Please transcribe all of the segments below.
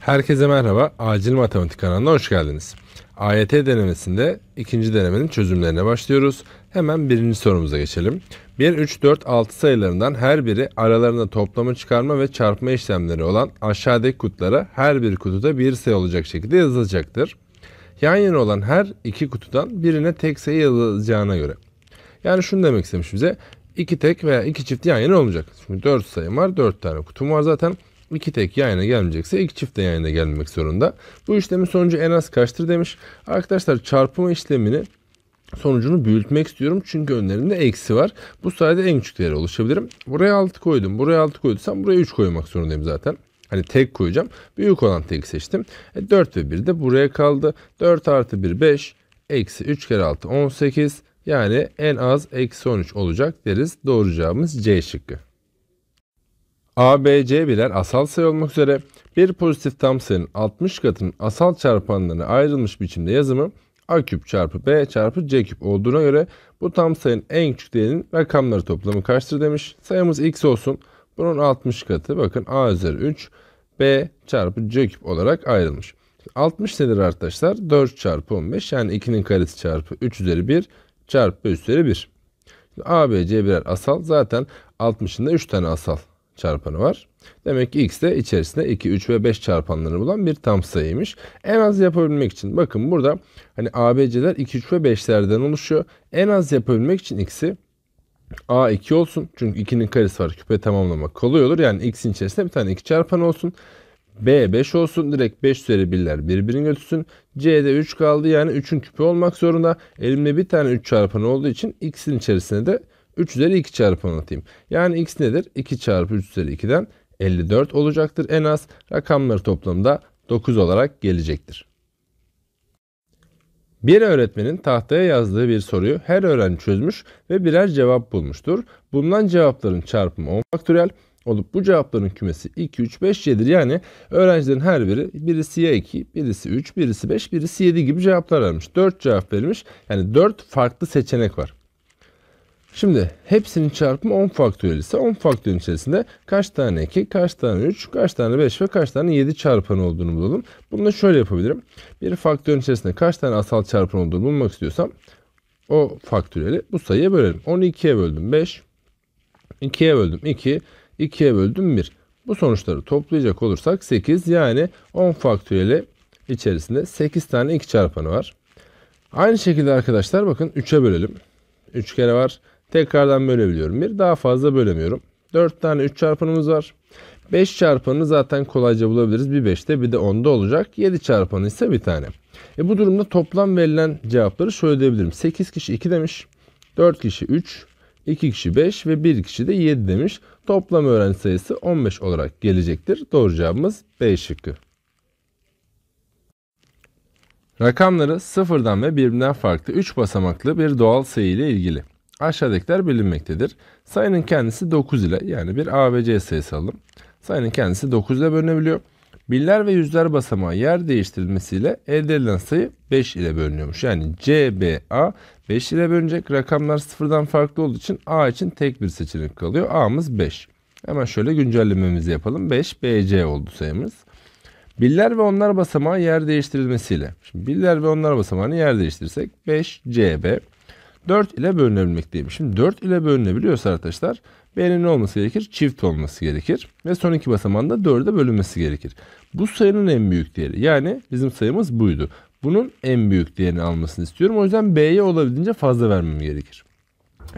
Herkese merhaba. Acil Matematik kanalına hoş geldiniz. AYT denemesinde ikinci denemenin çözümlerine başlıyoruz. Hemen birinci sorumuza geçelim. 1, 3, 4, 6 sayılarından her biri aralarında toplama çıkarma ve çarpma işlemleri olan aşağıdaki kutulara her bir kutuda bir sayı olacak şekilde yazılacaktır. Yan yana olan her iki kutudan birine tek sayı yazılacağına göre. Yani şunu demek istemiş bize. iki tek veya iki çift yan yana olmayacak. Çünkü 4 sayım var, 4 tane kutum var zaten. İki tek yan yana gelmeyecekse iki çift de yan gelmek zorunda. Bu işlemin sonucu en az kaçtır demiş. Arkadaşlar çarpma işlemini sonucunu büyütmek istiyorum. Çünkü önlerinde eksi var. Bu sayede en küçük değeri oluşabilirim. Buraya 6 koydum. Buraya 6 koyduysam buraya 3 koymak zorundayım zaten. Hani tek koyacağım. Büyük olan tek seçtim. E 4 ve 1 de buraya kaldı. 4 artı 1 5. Eksi 3 kere 6 18. Yani en az eksi 13 olacak deriz. Doğru cevabımız C şıkkı. A, B, C birer asal sayı olmak üzere bir pozitif tam sayının 60 katının asal çarpanlarına ayrılmış biçimde yazımı A küp çarpı B çarpı C küp olduğuna göre bu tam sayının en küçük değerinin rakamları toplamı kaçtır demiş. Sayımız x olsun. Bunun 60 katı bakın A üzeri 3 B çarpı C küp olarak ayrılmış. 60 nedir arkadaşlar? 4 çarpı 15 yani 2'nin karesi çarpı 3 üzeri 1 çarpı 5 üzeri 1. A, B, C birer asal. Zaten 60'ında 3 tane asal çarpanı var. Demek ki x de içerisinde 2, 3 ve 5 çarpanlarını bulan bir tam sayıymış. En az yapabilmek için bakın burada hani ABC'ler 2, 3 ve 5'lerden oluşuyor. En az yapabilmek için x'i A2 olsun. Çünkü 2'nin karesi var. Küpe tamamlamak kolay olur. Yani x'in içerisinde bir tane 2 çarpan olsun. B 5 olsun. Direkt 5 üzeri 1'ler birbirini götürsün. C'de 3 kaldı. Yani 3'ün küpü olmak zorunda. Elimde bir tane 3 çarpan olduğu için x'in içerisinde de 3 üzeri 2 çarpanı atayım. Yani x nedir? 2 çarpı 3 üzeri 2'den 54 olacaktır en az. Rakamları toplamda 9 olarak gelecektir. Bir öğretmenin tahtaya yazdığı bir soruyu her öğrenci çözmüş ve birer cevap bulmuştur. Bulunan cevapların çarpımı 10 faktöriyel olup bu cevapların kümesi 2, 3, 5, 7'dir. Yani öğrencilerin her biri birisi ya 2, birisi 3, birisi 5, birisi 7 gibi cevaplar vermiş. 4 cevap verilmiş. Yani 4 farklı seçenek var. Şimdi hepsinin çarpımı 10 faktöriyel ise 10 faktörün içerisinde kaç tane 2, kaç tane 3, kaç tane 5 ve kaç tane 7 çarpan olduğunu bulalım. Bunu da şöyle yapabilirim. Bir faktörün içerisinde kaç tane asal çarpan olduğunu bulmak istiyorsam o faktöriyeli bu sayıya bölelim. 10'u 2'ye böldüm 5, 2'ye böldüm 2, 2'ye böldüm 1. Bu sonuçları toplayacak olursak 8 yani 10 faktöriyeli içerisinde 8 tane 2 çarpanı var. Aynı şekilde arkadaşlar bakın 3'e bölelim. 3 kere var. Tekrardan bölebiliyorum. Bir daha fazla bölemiyorum. 4 tane 3 çarpanımız var. 5 çarpanını zaten kolayca bulabiliriz. Bir 5'te bir de 10'da olacak. 7 çarpanı ise bir tane. E bu durumda toplam verilen cevapları şöyle diyebilirim. 8 kişi 2 demiş. 4 kişi 3. 2 kişi 5 ve 1 kişi de 7 demiş. Toplam öğrenci sayısı 15 olarak gelecektir. Doğru cevabımız B şıkkı. Rakamları sıfırdan ve birbirinden farklı 3 basamaklı bir doğal sayı ile ilgili. Aşağıdakiler bilinmektedir. Sayının kendisi 9 ile yani bir ABC sayısı alalım. Sayının kendisi 9 ile bölünebiliyor. Birler ve yüzler basamağı yer değiştirilmesiyle elde edilen sayı 5 ile bölünüyormuş. Yani CBA 5 ile bölünecek. Rakamlar sıfırdan farklı olduğu için A için tek bir seçenek kalıyor. A'mız 5. Hemen şöyle güncellememizi yapalım. 5 BC oldu sayımız. Biller ve onlar basamağı yer değiştirilmesiyle. Şimdi biller ve onlar basamağını yer değiştirirsek 5 CB 4 ile bölünebilmekteymiş. Şimdi 4 ile bölünebiliyorsa arkadaşlar B'nin ne olması gerekir? Çift olması gerekir. Ve son iki basamağında 4'e bölünmesi gerekir. Bu sayının en büyük değeri. Yani bizim sayımız buydu. Bunun en büyük değerini almasını istiyorum. O yüzden B'ye olabildiğince fazla vermem gerekir.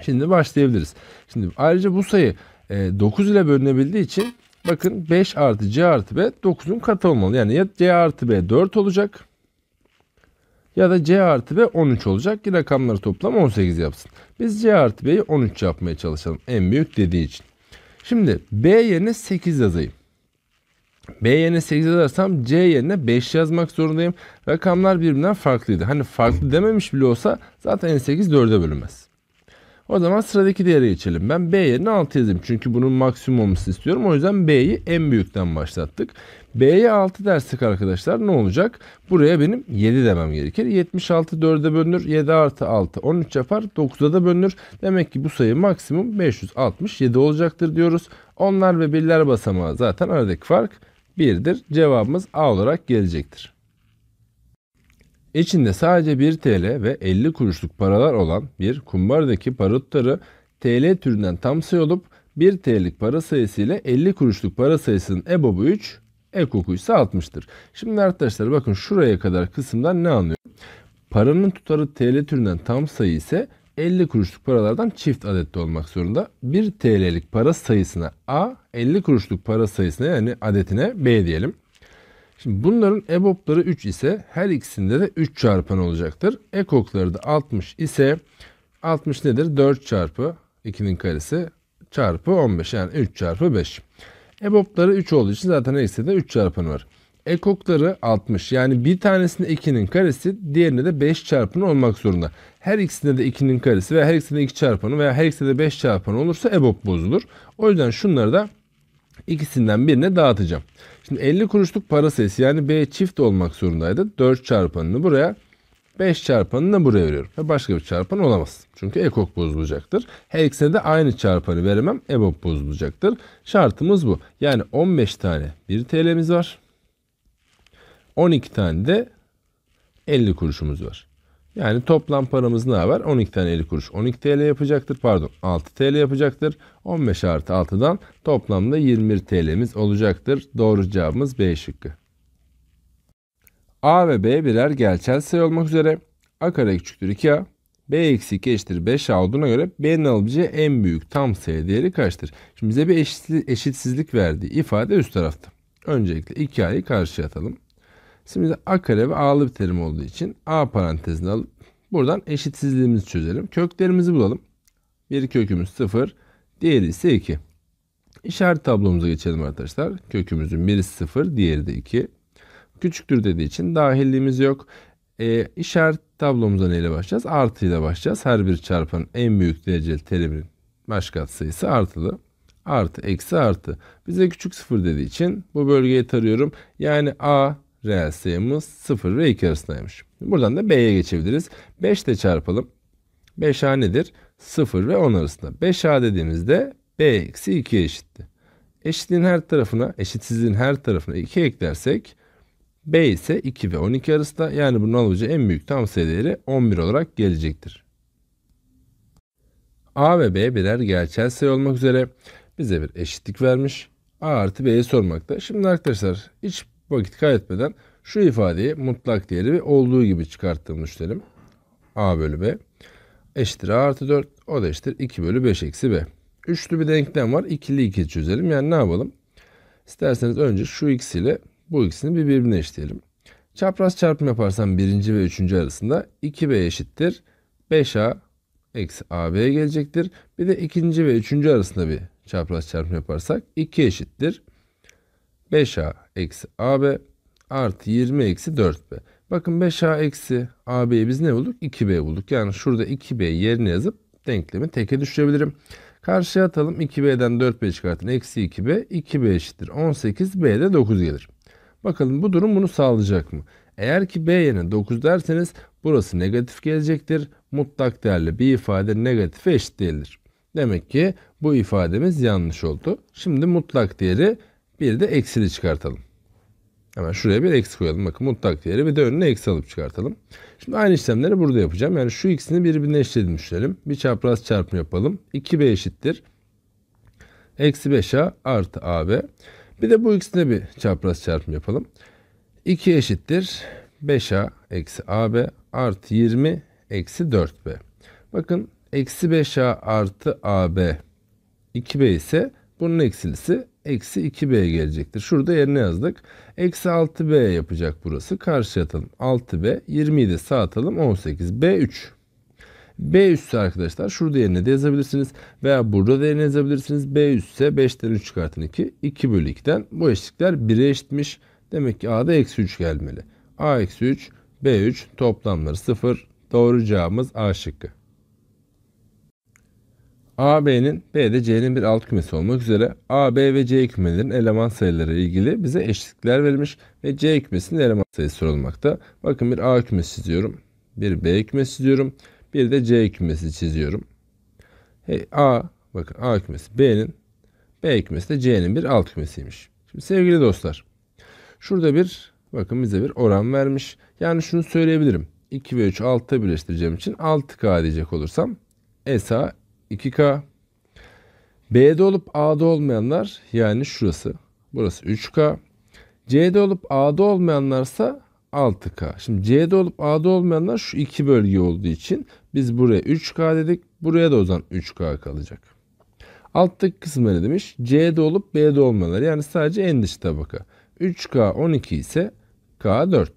Şimdi başlayabiliriz. Şimdi ayrıca bu sayı 9 ile bölünebildiği için bakın 5 artı C artı B 9'un katı olmalı. Yani ya C artı B 4 olacak ya da C artı B 13 olacak ki rakamları toplam 18 yapsın. Biz C artı B'yi 13 yapmaya çalışalım en büyük dediği için. Şimdi B yerine 8 yazayım. B yerine 8 yazarsam C yerine 5 yazmak zorundayım. Rakamlar birbirinden farklıydı. Hani farklı dememiş bile olsa zaten en 8 4'e bölünmez. O zaman sıradaki değere geçelim. Ben B yerine 6 yazayım. Çünkü bunun maksimum olmasını istiyorum. O yüzden B'yi en büyükten başlattık. B'ye 6 dersek arkadaşlar ne olacak? Buraya benim 7 demem gerekir. 76 4'e bölünür. 7 artı 6 13 yapar. 9'a da bölünür. Demek ki bu sayı maksimum 567 olacaktır diyoruz. Onlar ve birler basamağı zaten aradaki fark 1'dir. Cevabımız A olarak gelecektir. İçinde sadece 1 TL ve 50 kuruşluk paralar olan bir kumbardaki para tutarı TL türünden tam sayı olup 1 TL'lik para sayısı ile 50 kuruşluk para sayısının EBOB'u 3, ekoku ise 60'tır. Şimdi arkadaşlar bakın şuraya kadar kısımdan ne anlıyor? Paranın tutarı TL türünden tam sayı ise 50 kuruşluk paralardan çift adette olmak zorunda. 1 TL'lik para sayısına A, 50 kuruşluk para sayısına yani adetine B diyelim. Şimdi bunların EBOB'ları 3 ise her ikisinde de 3 çarpan olacaktır. Ekokları da 60 ise 60 nedir? 4 çarpı 2'nin karesi çarpı 15 yani 3 çarpı 5. EBOB'ları 3 olduğu için zaten her ikisinde de 3 çarpanı var. Ekokları 60 yani bir tanesinde 2'nin karesi diğerinde de 5 çarpanı olmak zorunda. Her ikisinde de 2'nin karesi veya her ikisinde 2 çarpanı veya her ikisinde de 5 çarpanı olursa EBOB bozulur. O yüzden şunları da ikisinden birine dağıtacağım. Şimdi 50 kuruşluk para sayısı yani B çift olmak zorundaydı. 4 çarpanını buraya 5 çarpanını da buraya veriyorum. Ve başka bir çarpan olamaz. Çünkü ekok bozulacaktır. Her ikisine de aynı çarpanı veremem. EBOB bozulacaktır. Şartımız bu. Yani 15 tane 1 TL'miz var. 12 tane de 50 kuruşumuz var. Yani toplam paramız ne var? 12 tane 50 kuruş 12 TL yapacaktır. Pardon 6 TL yapacaktır. 15 artı 6'dan toplamda 21 TL'miz olacaktır. Doğru cevabımız B şıkkı. A ve B birer gerçel sayı olmak üzere A kare küçüktür 2A. B eksi 2 eşittir 5A olduğuna göre B'nin alabileceği en büyük tam sayı değeri kaçtır? Şimdi bize bir eşitsizlik verdiği ifade üst tarafta. Öncelikle 2A'yı karşıya atalım. Şimdi a kare ve a'lı bir terim olduğu için a parantezine alıp buradan eşitsizliğimizi çözelim. Köklerimizi bulalım. Bir kökümüz 0, diğeri ise 2. İşaret tablomuza geçelim arkadaşlar. Kökümüzün biri 0, diğeri de 2. Küçüktür dediği için dahilliğimiz yok. E, işaret tablomuza neyle başlayacağız? Artı ile başlayacağız. Her bir çarpanın en büyük dereceli terimin baş katsayısı artılı. Artı, eksi, artı. Bize küçük sıfır dediği için bu bölgeyi tarıyorum. Yani a reel sayımız 0 ve 2 arasındaymış. Buradan da B'ye geçebiliriz. 5 ile çarpalım. 5A nedir? 0 ve 10 arasında. 5A dediğimizde B eksi 2 eşitti. Eşitliğin her tarafına, eşitsizliğin her tarafına 2 eklersek B ise 2 ve 12 arasında yani bunun alabileceği en büyük tam sayı değeri 11 olarak gelecektir. A ve B birer gerçel sayı olmak üzere bize bir eşitlik vermiş. A artı B'yi sormakta. Şimdi arkadaşlar hiç vakit kaybetmeden şu ifadeyi mutlak değeri olduğu gibi çıkarttığımı düşünelim. A bölü B eşittir A artı 4 o da eşittir 2 bölü 5 eksi B. Üçlü bir denklem var. İkili iki çözelim. Yani ne yapalım? İsterseniz önce şu x ile bu ikisini birbirine eşitleyelim. Çapraz çarpım yaparsam birinci ve üçüncü arasında 2b eşittir 5a eksi ab gelecektir. Bir de ikinci ve üçüncü arasında bir çapraz çarpım yaparsak 2 eşittir 5a eksi ab artı 20 eksi 4b. Bakın 5a eksi ab'yi biz ne bulduk? 2b bulduk. Yani şurada 2b yerine yazıp denklemi teke düşürebilirim. Karşıya atalım. 2b'den 4b çıkartın. Eksi 2b. 2b eşittir. 18. b de 9 gelir. Bakalım bu durum bunu sağlayacak mı? Eğer ki b yerine 9 derseniz burası negatif gelecektir. Mutlak değerli bir ifade negatife eşit değildir. Demek ki bu ifademiz yanlış oldu. Şimdi mutlak değeri bir de eksili çıkartalım. Hemen şuraya bir eksi koyalım. Bakın mutlak değeri bir de önüne eksi alıp çıkartalım. Şimdi aynı işlemleri burada yapacağım. Yani şu ikisini birbirine düşünelim. Bir çapraz çarpım yapalım. 2b eşittir. Eksi 5a artı ab. Bir de bu ikisine bir çapraz çarpım yapalım. 2 eşittir. 5a eksi ab artı 20 eksi 4b. Bakın eksi 5a artı ab 2b ise bunun eksilisi eksi 2b gelecektir. Şurada yerine yazdık. Eksi 6b yapacak burası. Karşı atalım. 6b 20'yi de sağ atalım. 18 b3. B üssü arkadaşlar şurada yerine de yazabilirsiniz. Veya burada da yerine yazabilirsiniz. B üsse 5'ten 3 çıkartın 2. 2 bölü 2'den bu eşitlikler 1'e eşitmiş. Demek ki A'da eksi 3 gelmeli. A eksi 3, B3 toplamları 0. Doğru cevabımız A şıkkı. A, B'nin B C'nin bir alt kümesi olmak üzere A, B ve C kümelerin eleman sayıları ilgili bize eşitlikler verilmiş ve C kümesinin eleman sayısı sorulmakta. Bakın bir A kümesi çiziyorum. Bir B kümesi çiziyorum. Bir de C kümesi çiziyorum. Hey, A bakın A kümesi B'nin B kümesi de C'nin bir alt kümesiymiş. Şimdi sevgili dostlar Şurada bir bakın bize bir oran vermiş. Yani şunu söyleyebilirim. 2 ve 3 6'da birleştireceğim için 6K diyecek olursam SA 2K. B'de olup A'da olmayanlar yani şurası. Burası 3K. C'de olup A'da olmayanlarsa 6K. Şimdi C'de olup A'da olmayanlar şu iki bölge olduğu için biz buraya 3K dedik. Buraya da o zaman 3K kalacak. Alttaki kısımda ne demiş? C'de olup B'de olmayanlar. Yani sadece en dış tabaka. 3K 12 ise K 4.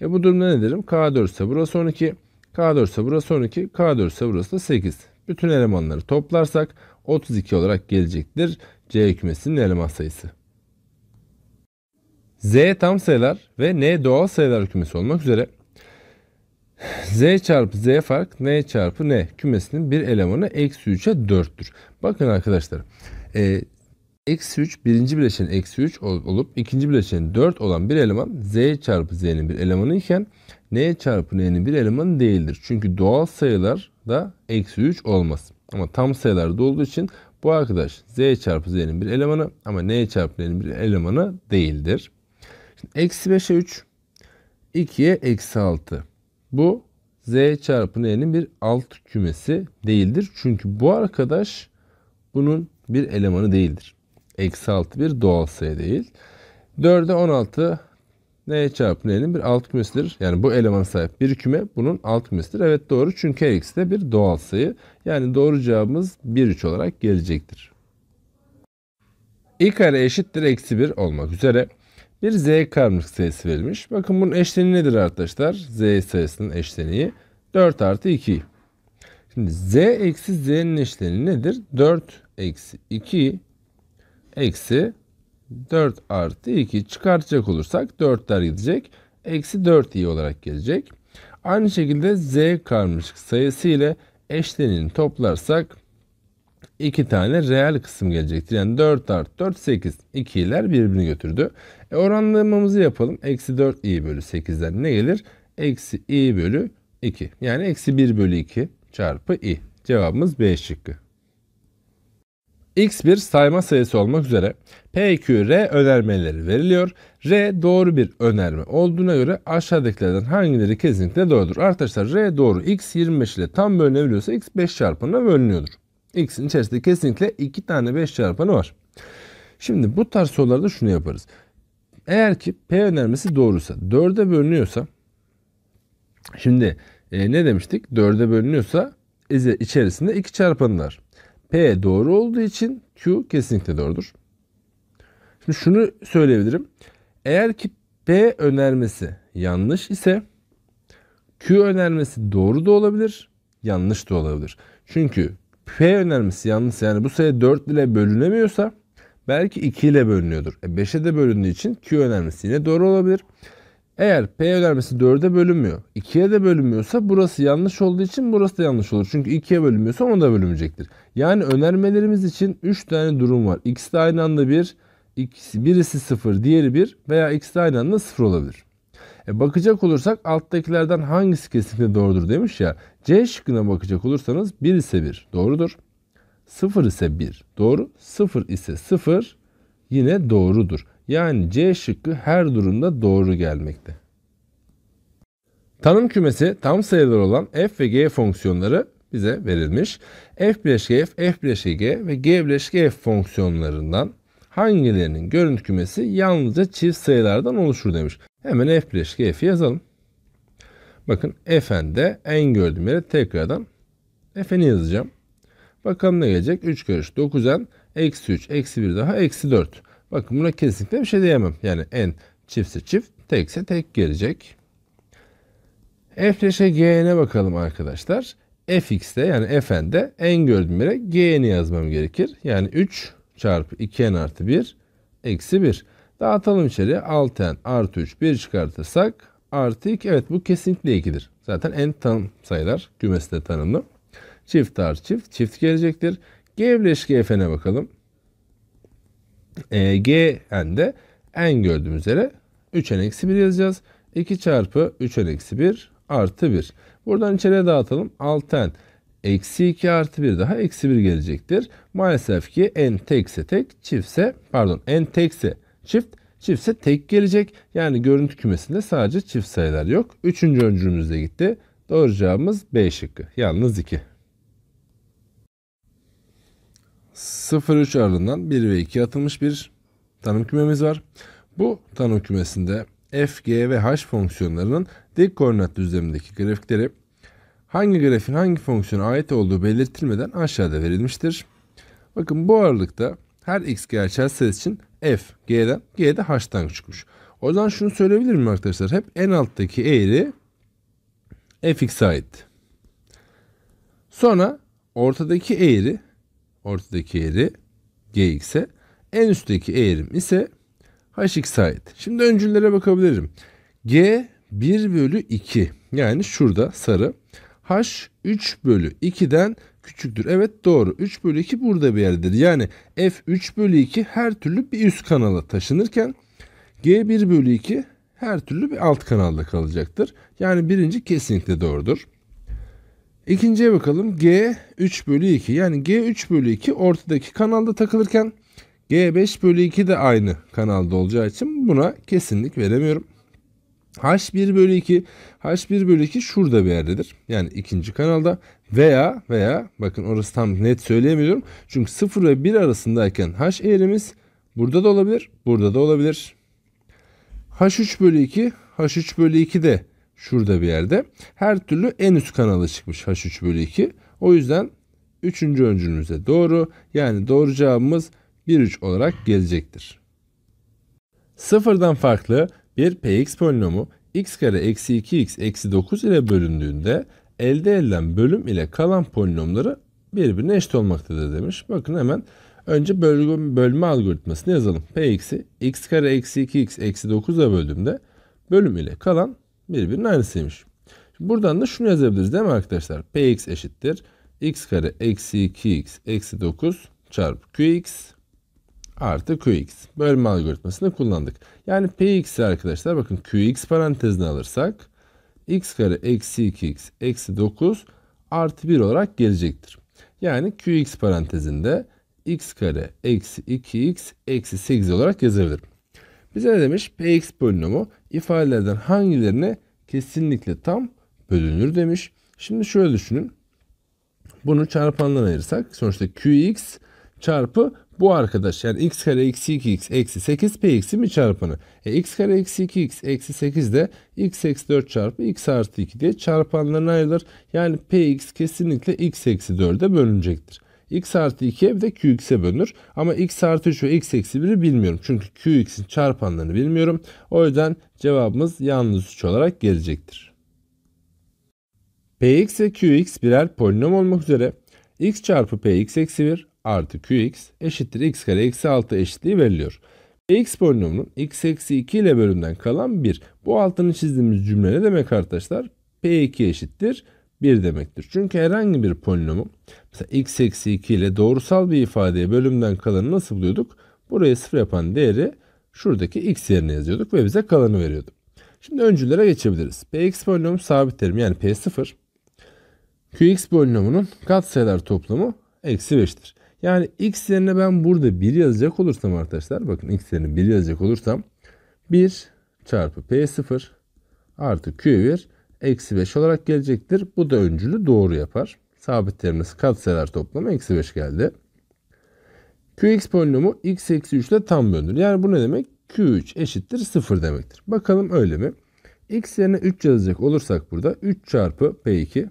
E bu durumda ne derim? K 4 ise burası 12. K 4 ise burası 12. K 4 ise burası da 8. Bütün elemanları toplarsak 32 olarak gelecektir. C kümesinin eleman sayısı. Z tam sayılar ve N doğal sayılar kümesi olmak üzere Z çarpı Z fark N çarpı N kümesinin bir elemanı eksi 3'e 4'tür. Bakın arkadaşlar e, eksi 3 birinci bileşen eksi 3 olup ikinci bileşen 4 olan bir eleman Z çarpı Z'nin bir elemanı iken N çarpı N'nin bir elemanı değildir. Çünkü doğal sayılar da eksi 3 olmaz. Ama tam sayılarda olduğu için bu arkadaş Z çarpı Z'nin bir elemanı ama N çarpı N'nin bir elemanı değildir. Şimdi eksi 5'e 3 2'ye eksi 6. Bu Z çarpı N'nin bir alt kümesi değildir. Çünkü bu arkadaş bunun bir elemanı değildir. Eksi 6 bir doğal sayı değil. 4'e 16 N çarpı N'nin bir alt kümesidir. Yani bu eleman sahip bir küme bunun alt kümesidir. Evet doğru çünkü eksi de bir doğal sayı. Yani doğru cevabımız 1 3 olarak gelecektir. i kare eşittir eksi 1 olmak üzere bir z karmaşık sayısı verilmiş. Bakın bunun eşleniği nedir arkadaşlar? z sayısının eşleniği 4 artı 2. Şimdi z eksi z'nin eşleniği nedir? 4 eksi 2 eksi 4 artı 2 çıkartacak olursak 4'ler gidecek. Eksi 4 i olarak gelecek. Aynı şekilde z karmaşık sayısı ile eşleniğini toplarsak 2 tane reel kısım gelecektir. Yani 4 artı 4 8. 2'ler birbirini götürdü. E oranlamamızı yapalım. Eksi 4 i bölü 8'den ne gelir? Eksi i bölü 2. Yani eksi 1 bölü 2 çarpı i. Cevabımız B şıkkı. X bir sayma sayısı olmak üzere PQR önermeleri veriliyor. R doğru bir önerme olduğuna göre aşağıdakilerden hangileri kesinlikle doğrudur? Arkadaşlar R doğru. X 25 ile tam bölünebiliyorsa X 5 çarpanına bölünüyordur. X'in içerisinde kesinlikle 2 tane 5 çarpanı var. Şimdi bu tarz sorularda şunu yaparız. Eğer ki P önermesi doğruysa 4'e bölünüyorsa şimdi e, ne demiştik? 4'e bölünüyorsa içerisinde 2 çarpanı var. P doğru olduğu için Q kesinlikle doğrudur. Şimdi şunu söyleyebilirim. Eğer ki P önermesi yanlış ise Q önermesi doğru da olabilir, yanlış da olabilir. Çünkü P önermesi yanlış yani bu sayı 4 ile bölünemiyorsa belki 2 ile bölünüyordur. E 5'e de bölündüğü için Q önermesi yine doğru olabilir. Eğer P önermesi 4'e bölünmüyor, 2'ye de bölünmüyorsa burası yanlış olduğu için burası da yanlış olur. Çünkü 2'ye bölünmüyorsa ona da bölünmeyecektir. Yani önermelerimiz için 3 tane durum var. İkisi de aynı anda 1, ikisi, birisi 0, diğeri 1 veya ikisi de aynı anda 0 olabilir. E bakacak olursak alttakilerden hangisi kesinlikle doğrudur demiş ya. C şıkkına bakacak olursanız 1 ise 1 doğrudur. 0 ise 1 doğru. 0 ise 0 yine doğrudur. Yani C şıkkı her durumda doğru gelmekte. Tanım kümesi tam sayılar olan f ve g fonksiyonları bize verilmiş. f bileşke f, f bileşke g ve g bileşke f fonksiyonlarından hangilerinin görüntü kümesi yalnızca çift sayılardan oluşur demiş. Hemen f bileşke f'i yazalım. Bakın fn'de en gördüğüm yere tekrardan fn'i yazacağım. Bakalım ne gelecek? 3 kere 3 9n eksi 3 eksi 1 daha eksi 4. Bakın buna kesinlikle bir şey diyemem. Yani n çiftse çift, tekse tek gelecek. F G'ne bakalım arkadaşlar. fx'te yani fn'de en gördüğüm yere g'ni yazmam gerekir. Yani 3 çarpı 2n artı 1 eksi 1. Dağıtalım içeriye 6n artı 3 1 çıkartırsak artı 2. Evet bu kesinlikle 2'dir. Zaten n tanım sayılar kümesi de tanımlı. Çift artı çift çift gelecektir. G bileşik fn'e bakalım e, g n'de n gördüğümüz yere 3n eksi 1 yazacağız. 2 çarpı 3n eksi 1 artı 1. Buradan içeriye dağıtalım. 6n eksi 2 artı 1 daha eksi 1 gelecektir. Maalesef ki n tekse tek çiftse pardon n tekse çift Çiftse tek gelecek. Yani görüntü kümesinde sadece çift sayılar yok. Üçüncü öncülümüz de gitti. Doğru cevabımız B şıkkı. Yalnız 2. 0-3 aralığından 1 ve 2 atılmış bir tanım kümemiz var. Bu tanım kümesinde f, g ve h fonksiyonlarının dik koordinat düzlemindeki grafikleri hangi grafiğin hangi fonksiyona ait olduğu belirtilmeden aşağıda verilmiştir. Bakın bu aralıkta her x gerçel sayı için f g'den g de h'tan küçükmüş. O zaman şunu söyleyebilir miyim arkadaşlar? Hep en alttaki eğri fx'e ait. Sonra ortadaki eğri ortadaki eğri gx'e en üstteki eğrim ise hx'e ait. Şimdi öncüllere bakabilirim. g 1 bölü 2 yani şurada sarı. h 3 bölü 2'den küçüktür. Evet doğru. 3 bölü 2 burada bir yerdedir. Yani f 3 bölü 2 her türlü bir üst kanala taşınırken g 1 bölü 2 her türlü bir alt kanalda kalacaktır. Yani birinci kesinlikle doğrudur. İkinciye bakalım. G 3 bölü 2 yani G 3 bölü 2 ortadaki kanalda takılırken G 5 bölü 2 de aynı kanalda olacağı için buna kesinlik veremiyorum. H1 bölü 2 H1 bölü 2 şurada bir yerdedir. Yani ikinci kanalda veya veya bakın orası tam net söyleyemiyorum. Çünkü 0 ve 1 arasındayken H eğrimiz burada da olabilir, burada da olabilir. H3 bölü 2 H3 bölü 2 de şurada bir yerde. Her türlü en üst kanalı çıkmış H3 bölü 2. O yüzden 3. öncülümüze doğru. Yani doğru cevabımız 1-3 olarak gelecektir. Sıfırdan farklı bir px polinomu x kare eksi 2x eksi 9 ile bölündüğünde elde edilen bölüm ile kalan polinomları birbirine eşit olmaktadır demiş. Bakın hemen önce bölme, algoritmasını yazalım. px'i x kare eksi 2x eksi 9 ile böldüğümde bölüm ile kalan birbirinin aynısıymış. Buradan da şunu yazabiliriz değil mi arkadaşlar? px eşittir x kare eksi 2x eksi 9 çarpı qx artı qx. Bölme algoritmasını kullandık. Yani px'i arkadaşlar bakın qx parantezine alırsak x kare eksi 2x eksi 9 artı 1 olarak gelecektir. Yani qx parantezinde x kare eksi 2x eksi 8 olarak yazabilirim. Bize ne demiş? Px polinomu ifadelerden hangilerine kesinlikle tam bölünür demiş. Şimdi şöyle düşünün. Bunu çarpandan ayırsak sonuçta qx çarpı bu arkadaş yani x kare eksi 2x eksi 8 px'in bir çarpanı. E, x kare eksi 2x eksi 8 de x eksi 4 çarpı x artı 2 diye çarpanlarına ayrılır. Yani px kesinlikle x eksi 4'e bölünecektir x artı 2'ye bir de qx'e bölünür. Ama x artı 3 ve x eksi 1'i bilmiyorum. Çünkü qx'in çarpanlarını bilmiyorum. O yüzden cevabımız yalnız 3 olarak gelecektir. px ve qx birer polinom olmak üzere x çarpı px eksi 1 artı qx eşittir x kare eksi 6 eşitliği veriliyor. px polinomunun x eksi 2 ile bölümden kalan 1. Bu altını çizdiğimiz cümle ne demek arkadaşlar? p2 eşittir 1 demektir. Çünkü herhangi bir polinomu mesela x eksi 2 ile doğrusal bir ifadeye bölümden kalanı nasıl buluyorduk? Buraya sıfır yapan değeri şuradaki x yerine yazıyorduk ve bize kalanı veriyordu. Şimdi öncülere geçebiliriz. Px polinomu sabit terim yani P0. Qx polinomunun katsayılar toplamı eksi 5'tir. Yani x yerine ben burada 1 yazacak olursam arkadaşlar bakın x yerine 1 yazacak olursam 1 çarpı P0 artı Q1 eksi 5 olarak gelecektir. Bu da öncülü doğru yapar. Sabit terimimiz katsayılar toplamı eksi 5 geldi. Qx polinomu x eksi 3 ile tam bölünür. Yani bu ne demek? Q3 eşittir 0 demektir. Bakalım öyle mi? x yerine 3 yazacak olursak burada 3 çarpı P2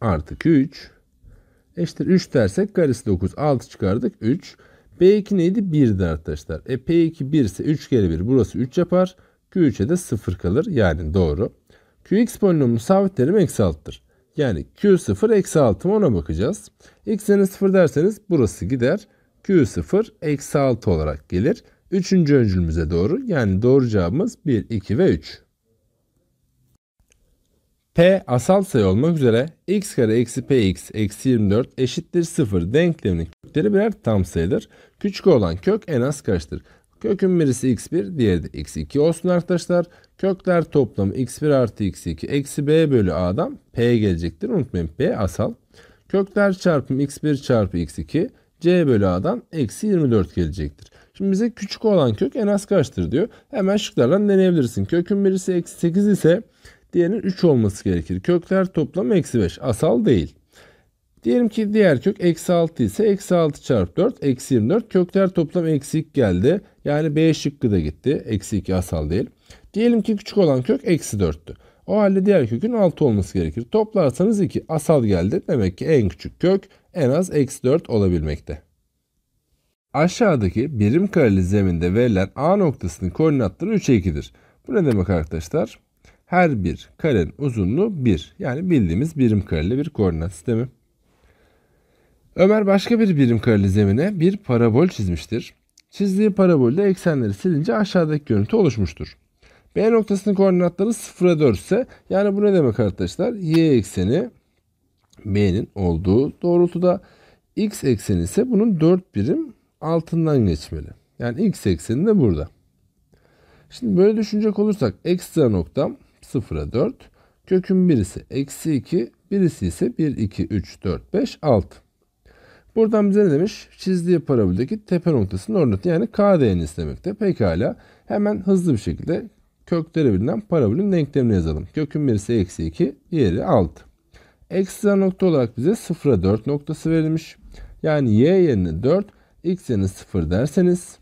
artı Q3 eşittir 3 dersek karesi 9 6 çıkardık 3. P2 neydi? 1'di arkadaşlar. E P2 1 ise 3 kere 1 burası 3 yapar. Q3'e de 0 kalır. Yani doğru. Qx polinomunun sabit terimi eksi 6'tır. Yani Q0 eksi 6 mı ona bakacağız. X yerine 0 derseniz burası gider. Q0 eksi 6 olarak gelir. Üçüncü öncülümüze doğru yani doğru cevabımız 1, 2 ve 3. P asal sayı olmak üzere x kare eksi px eksi 24 eşittir 0 denkleminin kökleri birer tam sayıdır. Küçük olan kök en az kaçtır? Kökün birisi x1 diğeri de x2 olsun arkadaşlar. Kökler toplamı x1 artı x2 eksi b bölü a'dan p gelecektir. Unutmayın p asal. Kökler çarpımı x1 çarpı x2 c bölü a'dan eksi 24 gelecektir. Şimdi bize küçük olan kök en az kaçtır diyor. Hemen şıklardan deneyebilirsin. Kökün birisi eksi 8 ise diğerinin 3 olması gerekir. Kökler toplamı eksi 5. Asal değil. Diyelim ki diğer kök eksi 6 ise eksi 6 çarpı 4 eksi 24. Kökler toplam eksi 2 geldi. Yani B şıkkı da gitti. Eksi 2 asal değil. Diyelim ki küçük olan kök eksi 4'tü. O halde diğer kökün 6 olması gerekir. Toplarsanız 2 asal geldi. Demek ki en küçük kök en az eksi 4 olabilmekte. Aşağıdaki birim kareli zeminde verilen A noktasının koordinatları 3'e 2'dir. Bu ne demek arkadaşlar? Her bir karenin uzunluğu 1. Yani bildiğimiz birim kareli bir koordinat sistemi. Ömer başka bir birim kareli zemine bir parabol çizmiştir. Çizdiği parabolde eksenleri silince aşağıdaki görüntü oluşmuştur. B noktasının koordinatları 0'a 4 ise yani bu ne demek arkadaşlar? Y ekseni B'nin olduğu doğrultuda X ekseni ise bunun 4 birim altından geçmeli. Yani X ekseni de burada. Şimdi böyle düşünecek olursak ekstra noktam 0'a 4. Kökün birisi eksi 2, birisi ise 1, 2, 3, 4, 5, 6. Buradan bize ne demiş? Çizdiği paraboldeki tepe noktasının ordinatı yani K değerini istemekte. Pekala hemen hızlı bir şekilde kökleri bilinen parabolün denklemini yazalım. Kökün birisi eksi 2, diğeri 6. Ekstra nokta olarak bize 0'a 4 noktası verilmiş. Yani y yerine 4, x yerine 0 derseniz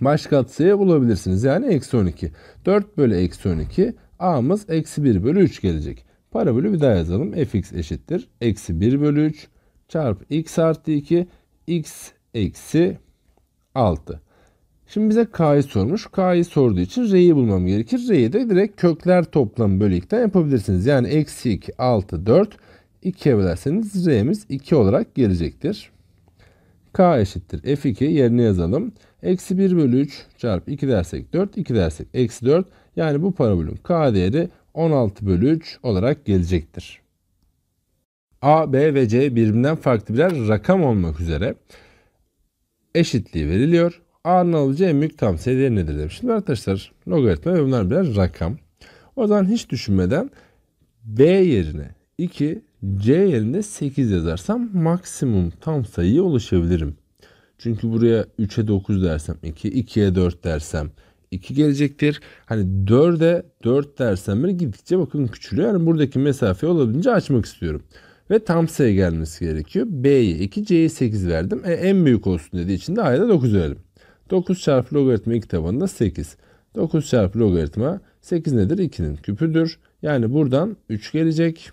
baş katsayı bulabilirsiniz. Yani eksi 12. 4 bölü eksi 12 a'mız eksi 1 bölü 3 gelecek. Parabolü bir daha yazalım. fx eşittir. Eksi 1 bölü 3 çarpı x artı 2 x eksi 6. Şimdi bize k'yı sormuş. K'yı sorduğu için r'yi bulmam gerekir. R'yi de direkt kökler toplamı bölü 2'den yapabilirsiniz. Yani eksi 2, 6, 4. 2'ye bölerseniz r'miz 2 olarak gelecektir. k eşittir f2 yerine yazalım. Eksi 1 bölü 3 çarpı 2 dersek 4, 2 dersek eksi 4. Yani bu parabolün k değeri 16 bölü 3 olarak gelecektir. A, B ve C birbirinden farklı birer rakam olmak üzere eşitliği veriliyor. A'nın alacağı en büyük tam sayı nedir demiş. Şimdi arkadaşlar logaritma ve bunlar birer rakam. O zaman hiç düşünmeden B yerine 2, C yerine 8 yazarsam maksimum tam sayıya ulaşabilirim. Çünkü buraya 3'e 9 dersem 2, 2'ye 4 dersem 2 gelecektir. Hani 4'e 4 dersem böyle gittikçe bakın küçülüyor. Yani buradaki mesafeyi olabildiğince açmak istiyorum. Ve tam sayı gelmesi gerekiyor. B'ye 2, C'ye 8 verdim. E, en büyük olsun dediği için de A'ya da 9 verelim. 9 çarpı logaritma 2 tabanında 8. 9 çarpı logaritma 8 nedir? 2'nin küpüdür. Yani buradan 3 gelecek.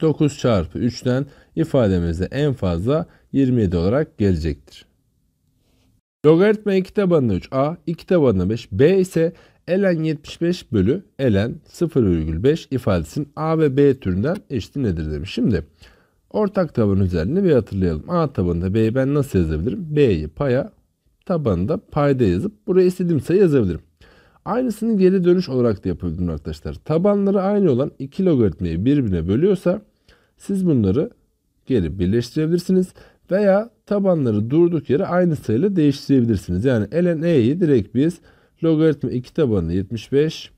9 çarpı 3'ten ifademizde en fazla 27 olarak gelecektir. Logaritma 2 tabanında 3 a, 2 tabanında 5 b ise ln 75 bölü ln 0,5 ifadesinin a ve b türünden eşit nedir demiş. Şimdi ortak taban üzerinde bir hatırlayalım. a tabanında b'yi ben nasıl yazabilirim? b'yi paya tabanında payda yazıp buraya istediğim sayı yazabilirim. Aynısını geri dönüş olarak da yapabilirim arkadaşlar. Tabanları aynı olan iki logaritmayı birbirine bölüyorsa siz bunları geri birleştirebilirsiniz. Veya tabanları durduk yere aynı sayıyla değiştirebilirsiniz. Yani ln e'yi direkt biz logaritma 2 tabanında 75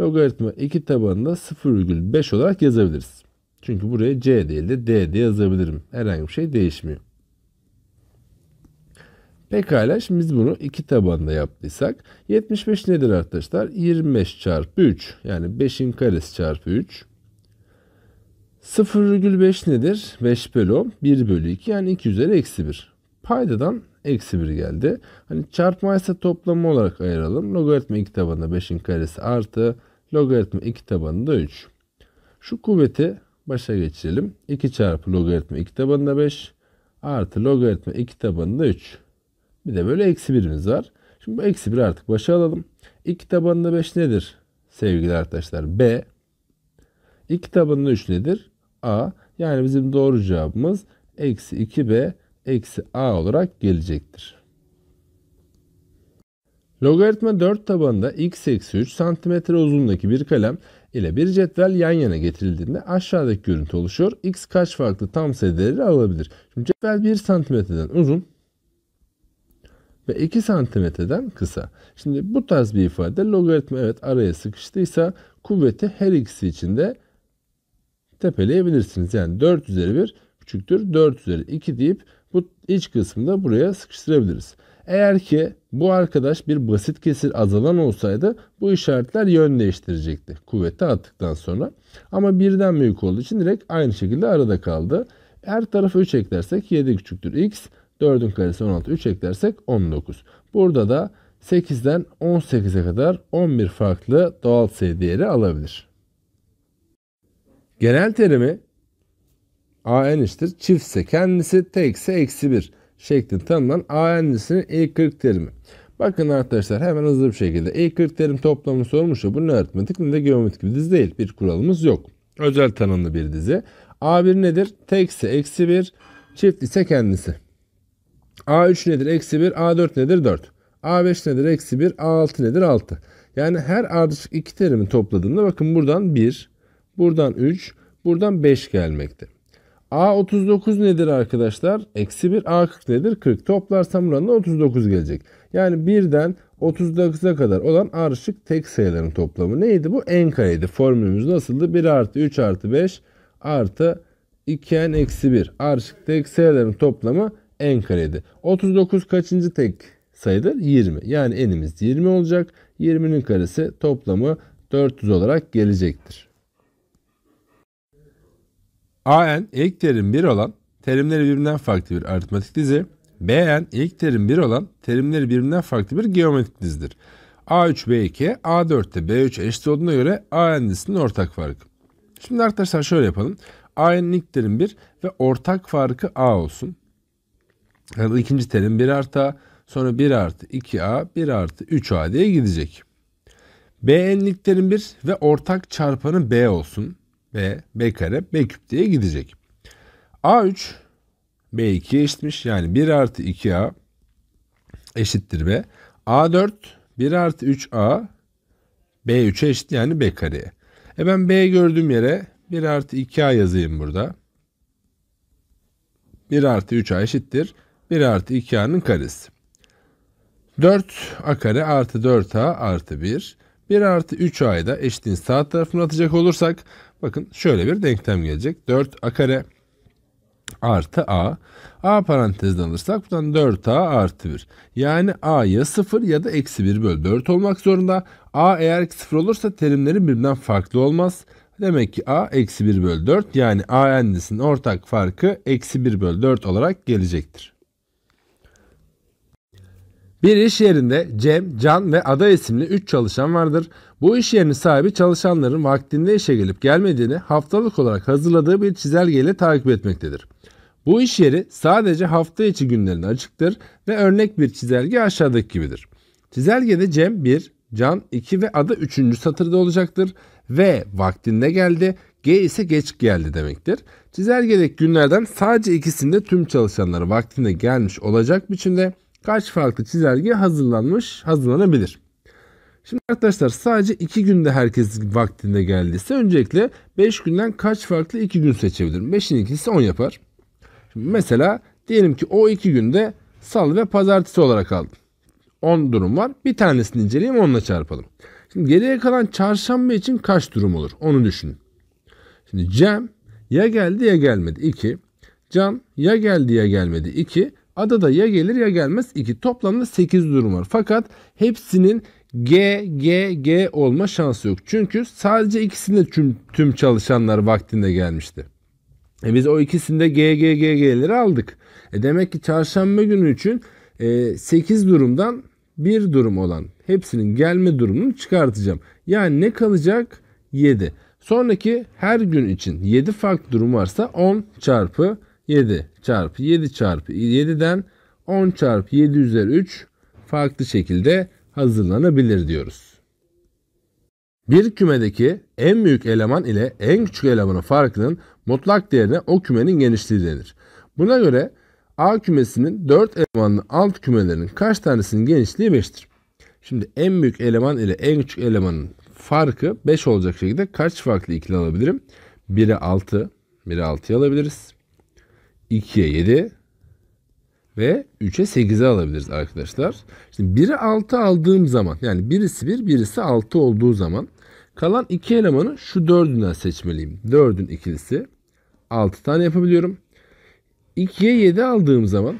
logaritma 2 tabanında 0,5 olarak yazabiliriz. Çünkü buraya c değil de d diye yazabilirim. Herhangi bir şey değişmiyor. Pekala şimdi biz bunu iki tabanda yaptıysak 75 nedir arkadaşlar? 25 çarpı 3 yani 5'in karesi çarpı 3. 0,5 nedir? 5 bölü 10 1 bölü 2 yani 2 üzeri eksi 1. Paydadan eksi 1 geldi. Hani çarpma ise toplamı olarak ayıralım. Logaritma 2 tabanında 5'in karesi artı logaritma 2 tabanında 3. Şu kuvveti başa geçirelim. 2 çarpı logaritma 2 tabanında 5 artı logaritma 2 tabanında 3. Bir de böyle eksi birimiz var. Şimdi bu eksi bir artık başa alalım. 2 tabanında 5 nedir sevgili arkadaşlar? B. 2 tabanında 3 nedir? A. Yani bizim doğru cevabımız eksi 2B eksi A olarak gelecektir. Logaritma 4 tabanında x eksi 3 cm uzunluğundaki bir kalem ile bir cetvel yan yana getirildiğinde aşağıdaki görüntü oluşuyor. X kaç farklı tam sayı değeri alabilir? Şimdi cetvel 1 cm'den uzun, ve 2 santimetreden kısa. Şimdi bu tarz bir ifade logaritma evet araya sıkıştıysa kuvveti her ikisi için de tepeleyebilirsiniz. Yani 4 üzeri 1 küçüktür 4 üzeri 2 deyip bu iç kısmını da buraya sıkıştırabiliriz. Eğer ki bu arkadaş bir basit kesir azalan olsaydı bu işaretler yön değiştirecekti kuvveti attıktan sonra. Ama birden büyük olduğu için direkt aynı şekilde arada kaldı. Her tarafa 3 eklersek 7 küçüktür x. 4'ün karesi 16. 3 eklersek 19. Burada da 8'den 18'e kadar 11 farklı doğal sayı değeri alabilir. Genel terimi a eşittir çiftse kendisi tekse eksi 1 şeklinde tanımlanan a n'lisinin ilk 40 terimi. Bakın arkadaşlar hemen hızlı bir şekilde ilk 40 terim toplamını sormuş ya bu ne ne de geometrik bir dizi değil. Bir kuralımız yok. Özel tanımlı bir dizi. A1 nedir? Tekse eksi 1 çift ise kendisi. A3 nedir? Eksi 1. A4 nedir? 4. A5 nedir? Eksi 1. A6 nedir? 6. Yani her ardışık iki terimi topladığında bakın buradan 1, buradan 3, buradan 5 gelmekte. A39 nedir arkadaşlar? Eksi 1. A40 nedir? 40. Toplarsam buradan 39 gelecek. Yani 1'den 39'a kadar olan ardışık tek sayıların toplamı neydi bu? n kareydi. Formülümüz nasıldı? 1 artı 3 artı 5 artı 2n eksi 1. Ardışık tek sayıların toplamı n kareydi. 39 kaçıncı tek sayıdır? 20. Yani n'imiz 20 olacak. 20'nin karesi toplamı 400 olarak gelecektir. AN ilk terim 1 olan terimleri birbirinden farklı bir aritmetik dizi. BN ilk terim 1 olan terimleri birbirinden farklı bir geometrik dizidir. A3, B2, A4'te B3 eşit olduğuna göre AN dizisinin ortak farkı. Şimdi arkadaşlar şöyle yapalım. A'nın ilk terim 1 ve ortak farkı A olsun. Yani ikinci terim 1 artı A, sonra 1 artı 2A, 1 artı 3A diye gidecek. B'nin ilk terim 1 ve ortak çarpanı B olsun. B, B kare, B küp diye gidecek. A3 B2'ye eşitmiş. Yani 1 artı 2A eşittir B. A4 1 artı 3A B3'e eşit yani B kareye. E ben B gördüğüm yere 1 artı 2A yazayım burada. 1 artı 3A eşittir. 1 artı 2A'nın karesi. 4A kare artı 4A artı 1. 1 artı 3A'yı da eşitliğin sağ tarafına atacak olursak bakın şöyle bir denklem gelecek. 4A kare artı A. A parantezden alırsak buradan 4A artı 1. Yani A ya 0 ya da eksi 1 bölü 4 olmak zorunda. A eğer 0 olursa terimleri birbirinden farklı olmaz. Demek ki A eksi 1 bölü 4 yani A endisinin ortak farkı eksi 1 bölü 4 olarak gelecektir. Bir iş yerinde Cem, Can ve Ada isimli 3 çalışan vardır. Bu iş yerinin sahibi çalışanların vaktinde işe gelip gelmediğini haftalık olarak hazırladığı bir çizelgeyle takip etmektedir. Bu iş yeri sadece hafta içi günlerinde açıktır ve örnek bir çizelge aşağıdaki gibidir. Çizelgede Cem 1, Can 2 ve Ada 3. satırda olacaktır ve vaktinde geldi, G ise geç geldi demektir. Çizelgedeki günlerden sadece ikisinde tüm çalışanları vaktinde gelmiş olacak biçimde kaç farklı çizelge hazırlanmış, hazırlanabilir. Şimdi arkadaşlar sadece 2 günde herkes vaktinde geldiyse öncelikle 5 günden kaç farklı 2 gün seçebilirim? 5'in ikisi 10 yapar. Şimdi mesela diyelim ki o 2 günde salı ve pazartesi olarak aldım. 10 durum var. Bir tanesini inceleyeyim onunla çarpalım. Şimdi geriye kalan çarşamba için kaç durum olur? Onu düşünün. Şimdi Cem ya geldi ya gelmedi 2. Can ya geldi ya gelmedi 2. Adada ya gelir ya gelmez 2. Toplamda 8 durum var. Fakat hepsinin G, G, G olma şansı yok. Çünkü sadece ikisinde tüm, tüm çalışanlar vaktinde gelmişti. E biz o ikisinde G, G, G, G'leri aldık. E demek ki çarşamba günü için e, 8 durumdan bir durum olan hepsinin gelme durumunu çıkartacağım. Yani ne kalacak? 7. Sonraki her gün için 7 farklı durum varsa 10 çarpı 7 çarpı 7 çarpı 7'den 10 çarpı 7 üzeri 3 farklı şekilde hazırlanabilir diyoruz. Bir kümedeki en büyük eleman ile en küçük elemanın farkının mutlak değerine o kümenin genişliği denir. Buna göre A kümesinin 4 elemanlı alt kümelerinin kaç tanesinin genişliği 5'tir. Şimdi en büyük eleman ile en küçük elemanın farkı 5 olacak şekilde kaç farklı ikili alabilirim? 1'e 6, 1'e 6'yı alabiliriz. 2'ye 7 ve 3'e 8'e alabiliriz arkadaşlar. Şimdi 1'e 6 aldığım zaman yani birisi 1 birisi 6 olduğu zaman kalan iki elemanı şu 4'ünden seçmeliyim. 4'ün ikilisi 6 tane yapabiliyorum. 2'ye 7 aldığım zaman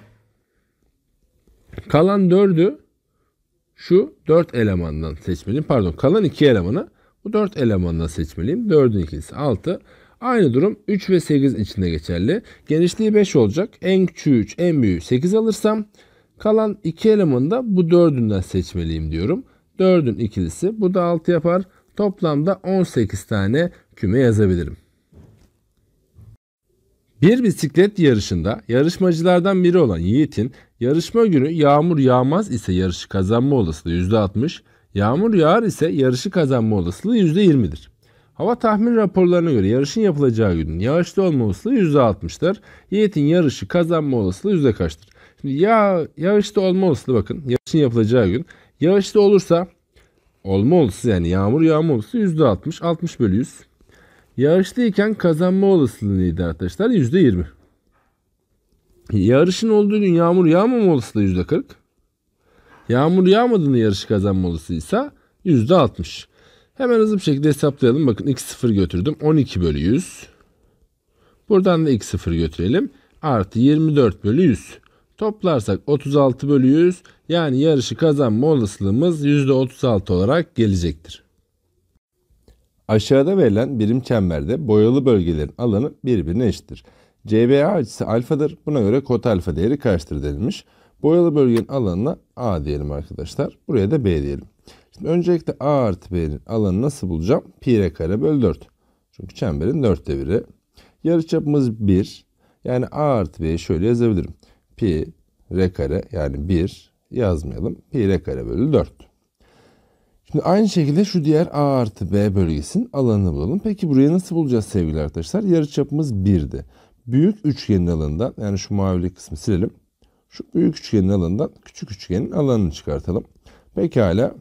Kalan 4'ü şu 4 elemandan seçmeliyim. Pardon kalan 2 elemanı bu 4 elemandan seçmeliyim. 4'ün ikisi 6. Aynı durum 3 ve 8 içinde geçerli. Genişliği 5 olacak. En küçüğü 3, en büyüğü 8 alırsam kalan 2 elemanı da bu 4'ünden seçmeliyim diyorum. 4'ün ikilisi bu da 6 yapar. Toplamda 18 tane küme yazabilirim. Bir bisiklet yarışında yarışmacılardan biri olan Yiğit'in yarışma günü yağmur yağmaz ise yarışı kazanma olasılığı %60, yağmur yağar ise yarışı kazanma olasılığı %20'dir. Hava tahmin raporlarına göre yarışın yapılacağı günün yağışlı olma olasılığı %60'tır. Yiğit'in yarışı kazanma olasılığı yüzde kaçtır? Şimdi ya yağışlı olma olasılığı bakın yarışın yapılacağı gün. Yağışlı olursa olma olasılığı yani yağmur yağma olasılığı %60, 60 bölü 100. Yağışlıyken kazanma olasılığı neydi arkadaşlar? %20. Yarışın olduğu gün yağmur yağmama olasılığı %40. Yağmur yağmadığında yarışı kazanma olasılığı ise %60. Hemen hızlı bir şekilde hesaplayalım. Bakın x 0 götürdüm. 12 bölü 100. Buradan da x 0 götürelim. Artı 24 bölü 100. Toplarsak 36 bölü 100 yani yarışı kazanma olasılığımız %36 olarak gelecektir. Aşağıda verilen birim çemberde boyalı bölgelerin alanı birbirine eşittir. CBA açısı alfadır. Buna göre kot alfa değeri kaçtır denilmiş. Boyalı bölgenin alanına A diyelim arkadaşlar. Buraya da B diyelim. Şimdi öncelikle A artı B'nin alanı nasıl bulacağım? Pi r kare bölü 4. Çünkü çemberin dörtte biri. Yarıçapımız 1. Yani A artı B'yi şöyle yazabilirim. Pi r kare yani 1 yazmayalım. Pi r kare bölü 4. Şimdi aynı şekilde şu diğer A artı B bölgesinin alanını bulalım. Peki burayı nasıl bulacağız sevgili arkadaşlar? Yarıçapımız 1'di. Büyük üçgenin alanından yani şu mavili kısmı silelim. Şu büyük üçgenin alanından küçük üçgenin alanını çıkartalım. Pekala.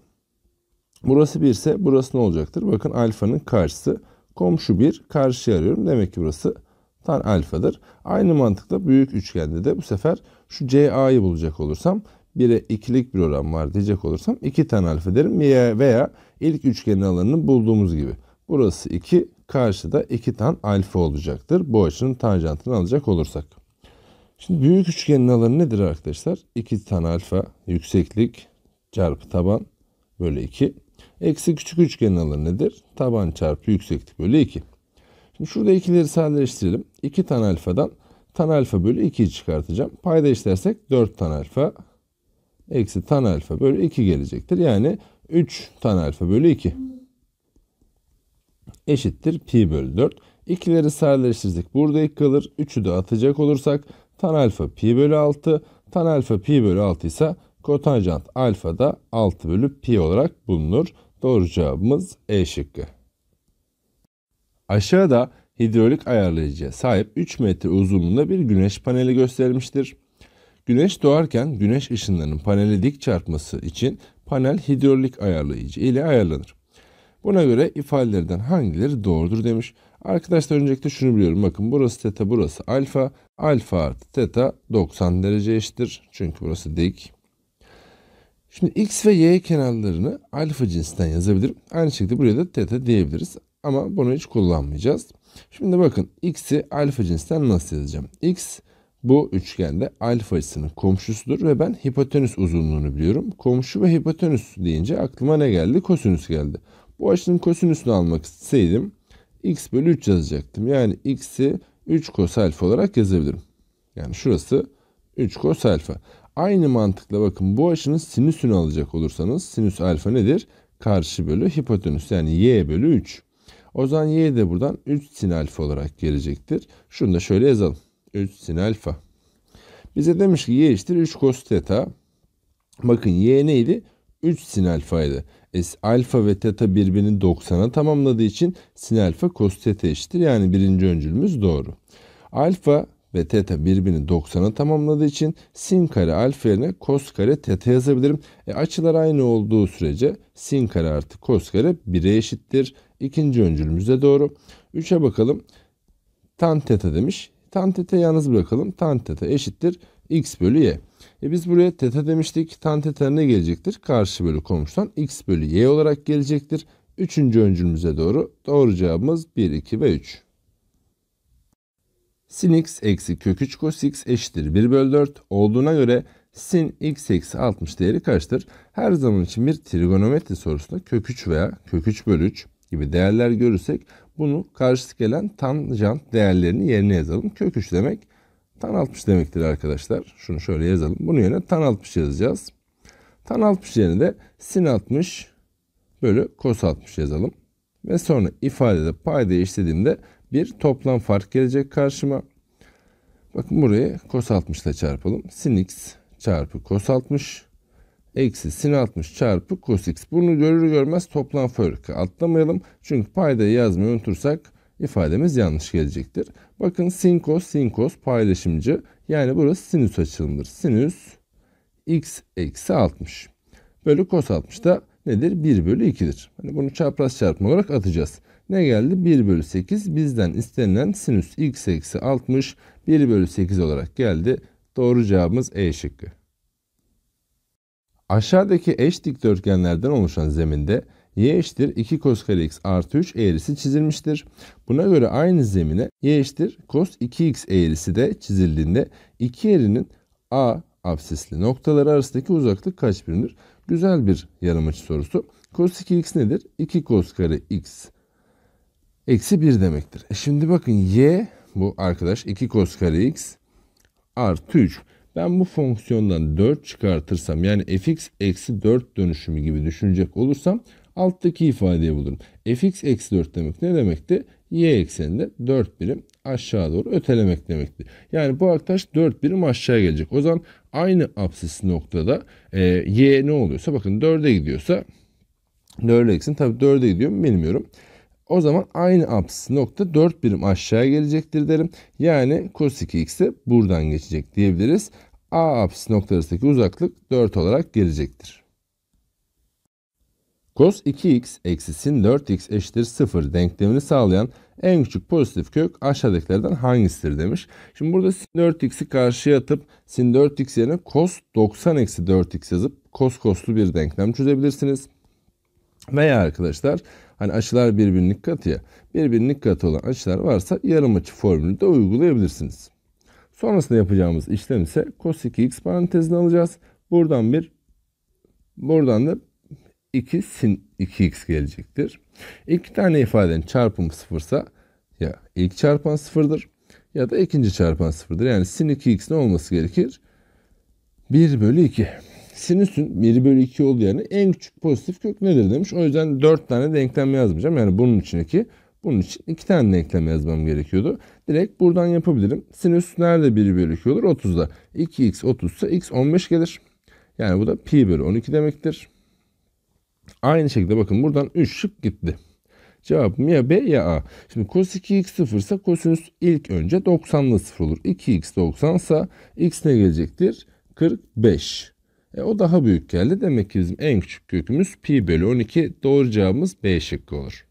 Burası 1 ise burası ne olacaktır? Bakın alfanın karşısı. Komşu 1 karşıya arıyorum. Demek ki burası tan alfadır. Aynı mantıkla büyük üçgende de bu sefer şu CA'yı bulacak olursam 1'e 2'lik bir oran var diyecek olursam 2 tane alfa derim veya ilk üçgenin alanını bulduğumuz gibi. Burası 2, karşıda 2 tane alfa olacaktır. Bu açının tanjantını alacak olursak. Şimdi büyük üçgenin alanı nedir arkadaşlar? 2 tane alfa yükseklik çarpı taban bölü 2. Eksi küçük üçgenin alanı nedir? Taban çarpı yükseklik bölü 2. Şimdi şurada ikileri sadeleştirelim. 2 tane alfadan tan alfa bölü 2'yi çıkartacağım. Payda işlersek 4 tan alfa eksi tan alfa bölü 2 gelecektir. Yani 3 tan alfa bölü 2 eşittir pi bölü 4. İkileri sadeleştirsek burada ilk kalır. 3'ü de atacak olursak tan alfa pi bölü 6. Tan alfa pi bölü 6 ise kotanjant alfa da 6 bölü pi olarak bulunur. Doğru cevabımız E şıkkı. Aşağıda hidrolik ayarlayıcıya sahip 3 metre uzunluğunda bir güneş paneli gösterilmiştir. Güneş doğarken güneş ışınlarının panele dik çarpması için panel hidrolik ayarlayıcı ile ayarlanır. Buna göre ifadelerden hangileri doğrudur demiş. Arkadaşlar öncelikle şunu biliyorum. Bakın burası teta burası alfa. Alfa artı teta 90 derece eşittir. Çünkü burası dik. Şimdi x ve y kenarlarını alfa cinsinden yazabilirim. Aynı şekilde buraya da teta diyebiliriz. Ama bunu hiç kullanmayacağız. Şimdi bakın x'i alfa cinsinden nasıl yazacağım? x bu üçgende alfa açısının komşusudur ve ben hipotenüs uzunluğunu biliyorum. Komşu ve hipotenüs deyince aklıma ne geldi? Kosinüs geldi. Bu açının kosinüsünü almak isteseydim x bölü 3 yazacaktım. Yani x'i 3 kos alfa olarak yazabilirim. Yani şurası 3 kos alfa. Aynı mantıkla bakın bu açının sinüsünü alacak olursanız sinüs alfa nedir? Karşı bölü hipotenüs yani y bölü 3. O zaman y de buradan 3 sin alfa olarak gelecektir. Şunu da şöyle yazalım. 3 sin alfa. Bize demiş ki y eşittir 3 cos teta. Bakın y neydi? 3 sin alfaydı. E, alfa ve teta birbirini 90'a tamamladığı için sin alfa cos teta eşittir. Yani birinci öncülümüz doğru. Alfa ve teta birbirini 90'a tamamladığı için sin kare alfa yerine cos kare teta yazabilirim. E, açılar aynı olduğu sürece sin kare artı cos kare 1'e eşittir. İkinci öncülümüz de doğru. 3'e bakalım. Tan teta demiş. Tan teta yalnız bırakalım. Tan teta eşittir x bölü y. E biz buraya teta demiştik. Tan teta ne gelecektir? Karşı bölü komşudan x bölü y olarak gelecektir. Üçüncü öncülümüze doğru. Doğru cevabımız 1, 2 ve 3. Sin x eksi kök 3 cos x eşittir 1 bölü 4 olduğuna göre sin x eksi 60 değeri kaçtır? Her zaman için bir trigonometri sorusunda kök 3 veya kök 3 bölü 3 gibi değerler görürsek bunu karşısı gelen tanjant değerlerini yerine yazalım. Kök 3 demek tan 60 demektir arkadaşlar. Şunu şöyle yazalım. Bunun yerine tan 60 yazacağız. Tan 60 yerine de sin 60 bölü kos 60 yazalım. Ve sonra ifadede paydayı eşlediğimde bir toplam fark gelecek karşıma. Bakın burayı cos 60 ile çarpalım. Sin x çarpı cos 60 eksi sin 60 çarpı cos x. Bunu görür görmez toplam farkı atlamayalım. Çünkü paydayı yazmayı unutursak ifademiz yanlış gelecektir. Bakın sin cos sin cos paylaşımcı. Yani burası sinüs açılımıdır. Sinüs x eksi 60 bölü cos 60 da nedir? 1 bölü 2'dir. Hani bunu çapraz çarpma olarak atacağız. Ne geldi? 1 bölü 8 bizden istenilen sinüs x eksi 60 1 bölü 8 olarak geldi. Doğru cevabımız E şıkkı. Aşağıdaki eş dikdörtgenlerden oluşan zeminde y eşittir 2 cos kare x artı 3 eğrisi çizilmiştir. Buna göre aynı zemine y eşittir cos 2x eğrisi de çizildiğinde iki yerinin A absisli noktaları arasındaki uzaklık kaç birimdir? Güzel bir yarım açı sorusu. Cos 2x nedir? 2 cos kare x eksi 1 demektir. E şimdi bakın y bu arkadaş 2 cos kare x artı 3. Ben bu fonksiyondan 4 çıkartırsam yani fx eksi 4 dönüşümü gibi düşünecek olursam alttaki ifadeyi bulurum. fx eksi 4 demek ne demekti? y ekseninde 4 birim aşağı doğru ötelemek demekti. Yani bu arkadaş 4 birim aşağı gelecek. O zaman aynı apsis noktada e, y ne oluyorsa bakın 4'e gidiyorsa 4 eksin tabii 4'e gidiyor mu bilmiyorum. O zaman aynı apsis nokta 4 birim aşağı gelecektir derim. Yani cos 2x de buradan geçecek diyebiliriz. A apsis nokta arasındaki uzaklık 4 olarak gelecektir. Cos 2x eksi sin 4x eşittir 0 denklemini sağlayan en küçük pozitif kök aşağıdakilerden hangisidir demiş. Şimdi burada sin 4x'i karşıya atıp sin 4x yerine cos 90 eksi 4x yazıp cos coslu bir denklem çözebilirsiniz. Veya arkadaşlar hani açılar birbirinin katı ya birbirinin katı olan açılar varsa yarım açı formülü de uygulayabilirsiniz. Sonrasında yapacağımız işlem ise cos 2x parantezine alacağız. Buradan bir buradan da 2 sin 2x gelecektir. İki tane ifadenin çarpımı sıfırsa ya ilk çarpan sıfırdır ya da ikinci çarpan sıfırdır. Yani sin 2x ne olması gerekir? 1 bölü 2. Sinüsün 1 bölü 2 olduğu yerine en küçük pozitif kök nedir demiş. O yüzden 4 tane denklem yazmayacağım. Yani bunun için 2, bunun için 2 tane denklem yazmam gerekiyordu. Direkt buradan yapabilirim. Sinüs nerede 1 bölü 2 olur? 30'da. 2x 30 ise x 15 gelir. Yani bu da pi bölü 12 demektir. Aynı şekilde bakın buradan 3 şık gitti. Cevabım ya B ya A. Şimdi cos 2x 0 ise kosinüs ilk önce 90'la 0 olur. 2x 90 ise x ne gelecektir? 45. E, o daha büyük geldi. Demek ki bizim en küçük kökümüz pi bölü 12. Doğru cevabımız B şıkkı olur.